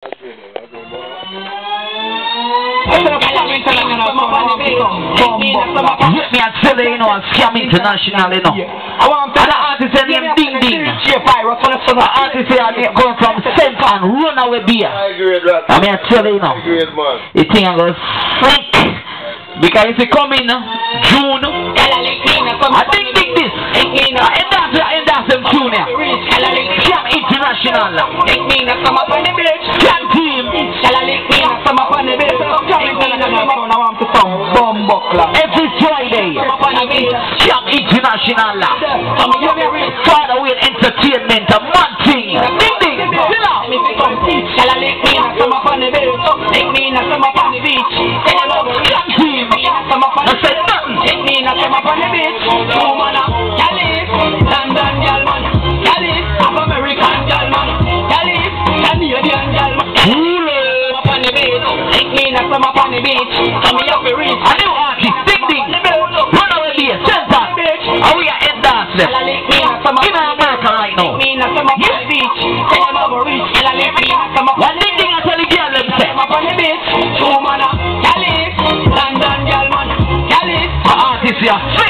Me a tell you, know, scam international, you know. I want the artist say name Ding Ding. The artist say I name going from St. and Runaway Beer. I mean, I tell you, you know. The thing I go sick. Because if you come in uh, June, I think think this. I end up, I them tune here. Scam international. International. Father will entertainment. A man thing. Ding ding. Chill out. Scam The artist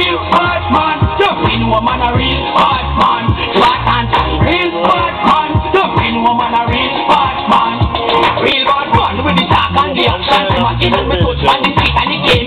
real spot, man. Just we know a real spot, man. Spot and real spot, man. Just we know a real spot, man. Real bad man with the talk and the action. In and me touch on the street and the game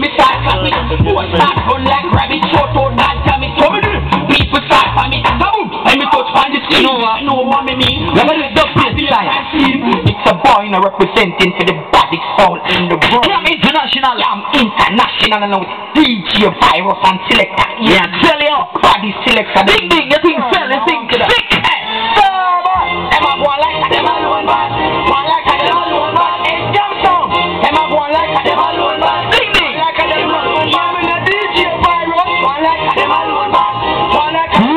A now representing for the body soul in the world. Scam International. I'm international and now it's DJ Virus and Selector. Yeah, tell you. Body selector. Ding Ding. You think sell? You think so, boy, them a go like them alone, man. Go on like them man. Hey, jam song. Them a go like them alone, man. Ding Ding. Like them alone, man. When the DJ Virus, go like them alone, man. Go like them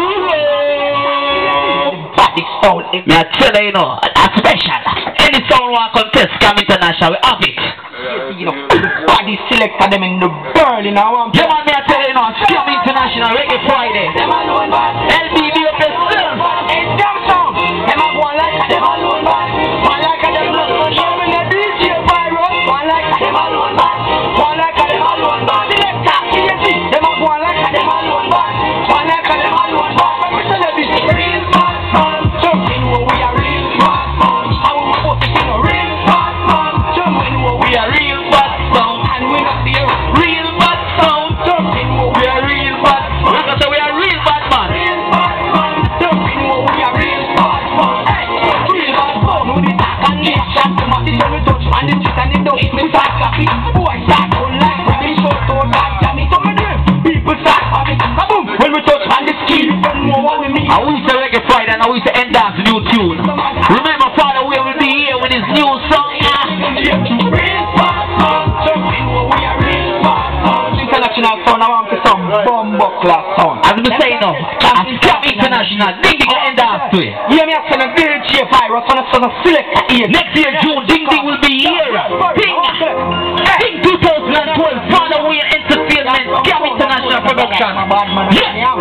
body soul. Me I tell you, you know, a special. Want contest, Scam International, we have it. You know, body selector them in the Berlin. I want Yeah, man, me I tell you, you know, Scam International, Reggae Friday. them alone, man. LBB People start. When we touch man, the skin, we mean. And we we say end new tune. Remember Father Will will be here with new song. We man. International I want to we International, end to. Yeah, me seen a virus on. Next year June, Ding Ding will be here. Ding, bad man. Yeah.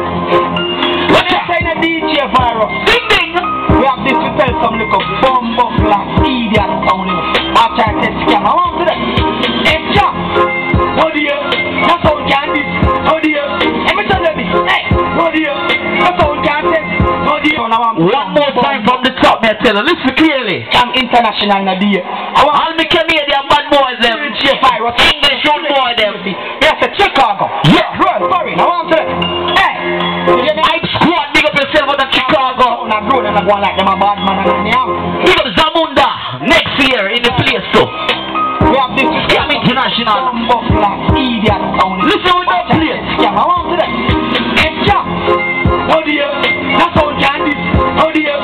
What you DJ Virus? Ding ding. We have this to tell some little bum buffalo idiot town here. I try to scam. I want to that. Hey, cha. Hey, One more time from the top, me Tell her. Listen clearly. I'm international, Nadia. I want all me Canadian Oh, not grown and like them a bad man and I'm Big Zamunda next year in the place too. We have this Scam International. Some buff like idiot. Listen with that place. Yeah, I want to that. Hey, Jack. Oh dear. That's how candy. Oh dear.